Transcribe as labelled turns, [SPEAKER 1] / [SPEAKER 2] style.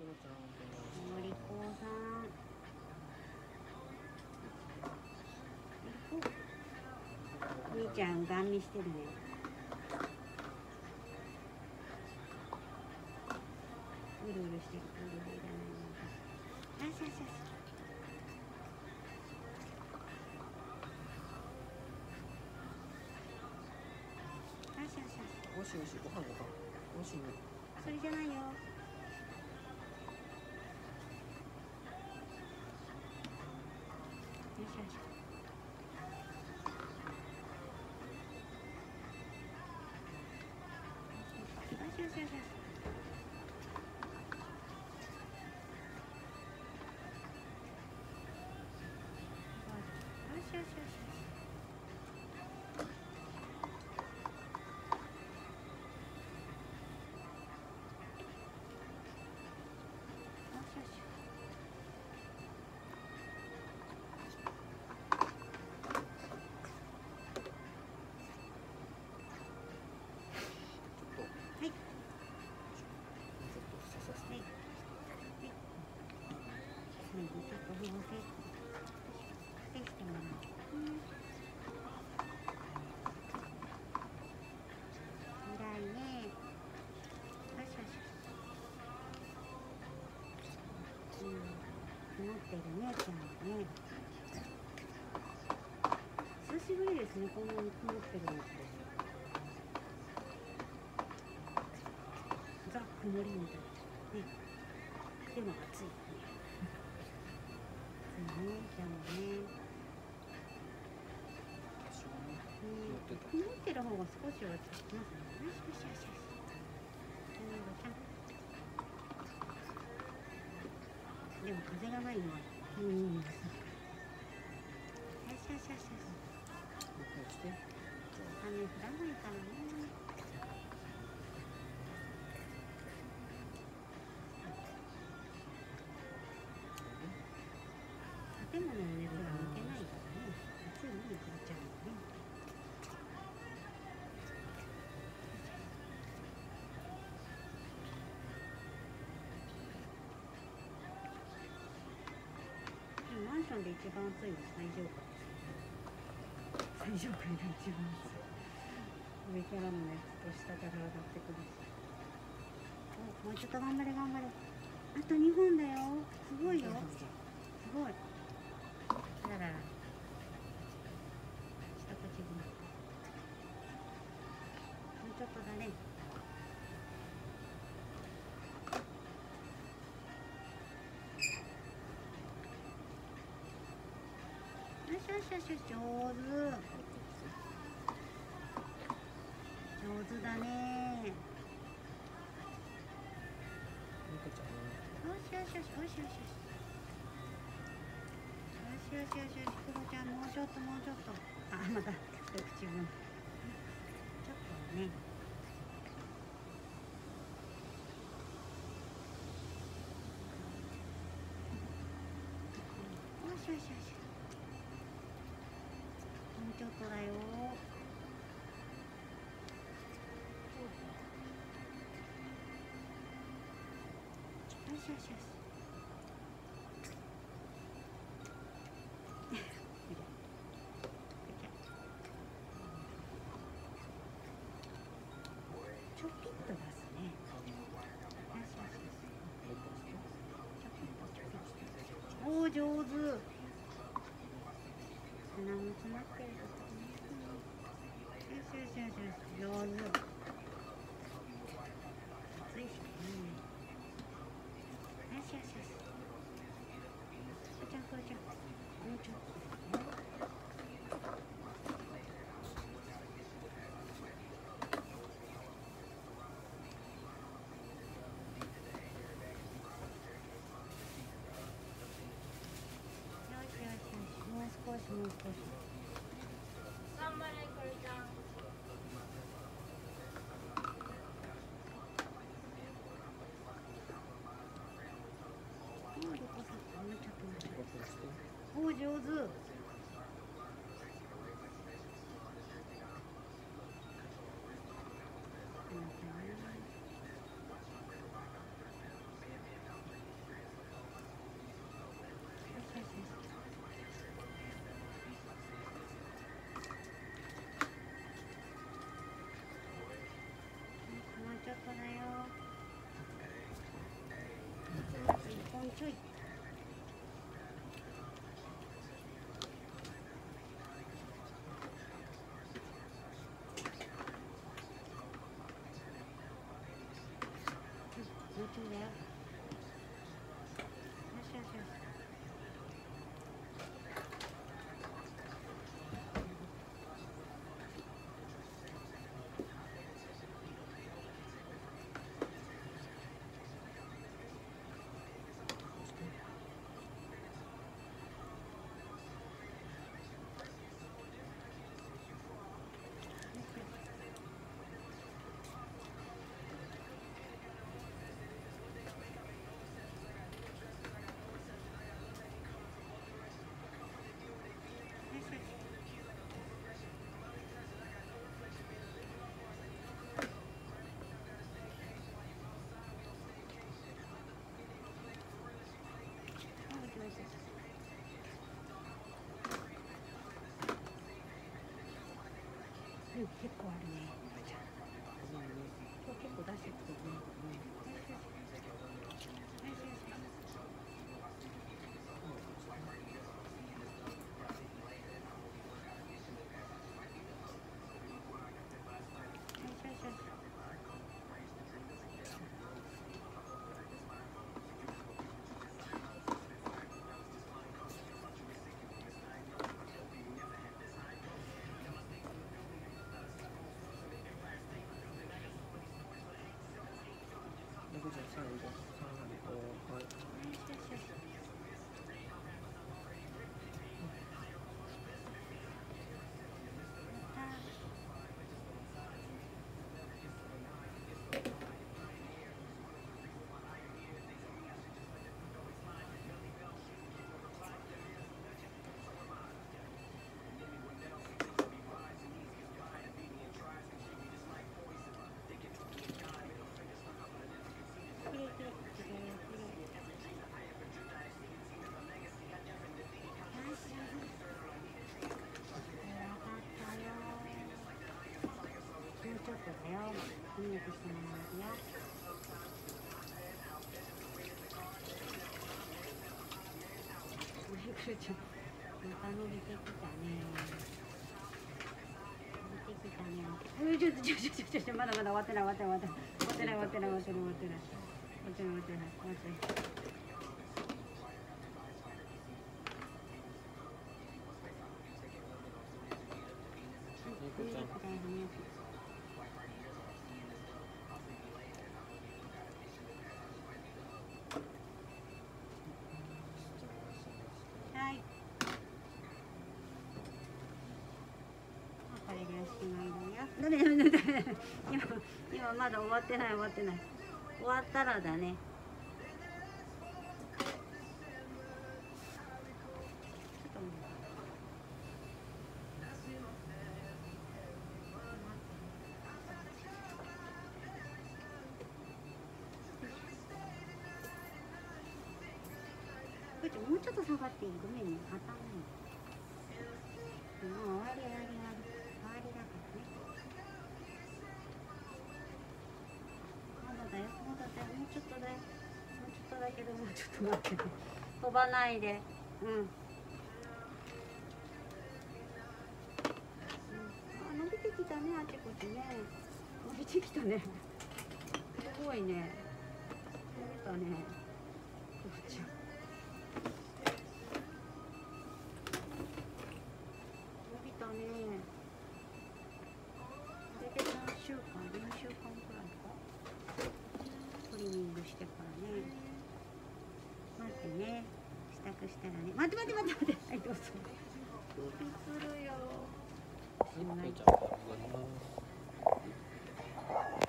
[SPEAKER 1] クロちゃん。
[SPEAKER 2] のりこさん。みーちゃんガン見してるね。うるうるしてる。うるうるいらないのよしよしよしよし。よしよし
[SPEAKER 1] おいし。いおいしいご飯ご飯。おいしいね
[SPEAKER 2] それじゃないよ。よいし
[SPEAKER 1] って
[SPEAKER 2] るね、ちゃんはね。久しぶりですね、こんなに曇ってるのって。ザ・曇りみたいな。ね。でも暑いね。暑いね、今日もね。曇ってる方が少しはつきますね。よしよしよしよし。でも風がないのは、うん、よしよしよしよし。
[SPEAKER 1] もう一回して
[SPEAKER 2] 雨降らないからね。でもマンションで一番暑いの最上階です。最上階が一番暑い。上からの熱と下から上がってくるし。お、もうちょっと頑張れ頑張れ。あと2本だよ。すごいよ。すごい。あららら。よしよしよしよし、上手。上手だね。
[SPEAKER 1] みかちゃんね
[SPEAKER 2] よしよしよしよしよしよし。よしよしよしよし、クロちゃんもうちょっともうちょっと。あ、また一口分。ちょっとね。よしよしよし。もうちょっとだよ。よしよしよし。ちょぴっと出すね。おお上手。上手。暑いしね。よしよしよし。こちゃんこちゃん。もうちょっと。よしよしよし。もう少しもう少し。
[SPEAKER 3] 頑張れこれちゃん、
[SPEAKER 2] お上手。这一带。些うん、結構あるね。今日結構出してきてるね。
[SPEAKER 1] Yes, yes, yes. ちょちゃん、また伸びてきたね。伸びてきたね。ういちょちょちょちょちょまだまだ終わってない終わってない終わってない終わってない終わってない終わってない終わってない終わってない終わってない終わってない。
[SPEAKER 2] 今まだ終わってない終わってない。終わったらだね。ちょっともうちょっと下がっていい？ごめんね。当たんない。もう終わり終わり。もうちょっとだよもうちょっとだけどもうちょっと飛ばないで。うん、うん、あ伸びてきたねあちこちね。伸びてきたね。すごいね。伸びたね。伸びたね。これで3週間、4週間くらいか。トリミングしてからね。待ってね。支度したらね。待って待って待って待って。はい、どうぞ。首つるよ。
[SPEAKER 1] 猫ちゃんありがとうございます